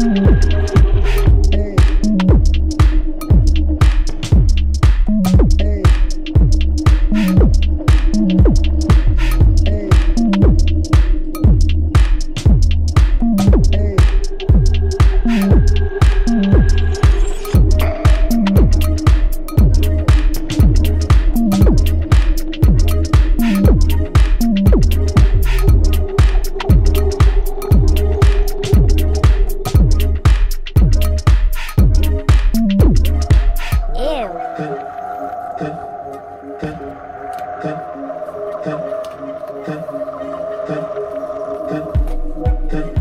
Música Thank you.